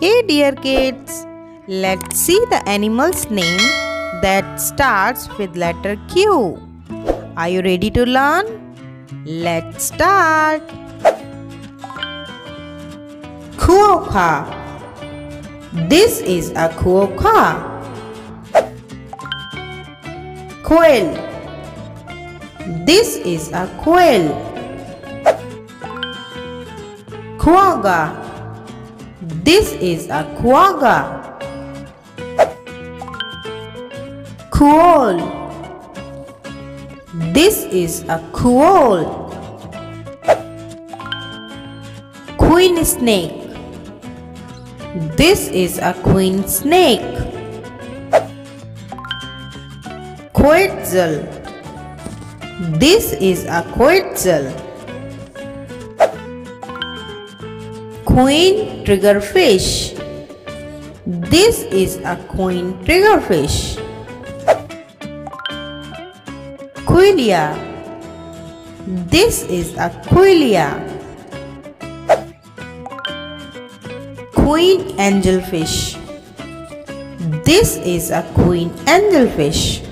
Hey dear kids, let's see the animal's name that starts with letter Q. Are you ready to learn? Let's start. Quokka. This is a quokka. Quail. This is a quail. Quagga. This is a quagga. Quoll. This is a quoll. Queen snake. This is a queen snake. Quetzal. This is a quetzal. Queen triggerfish. This is a queen triggerfish. Quelea. This is a quelea. Queen angelfish. This is a queen angelfish.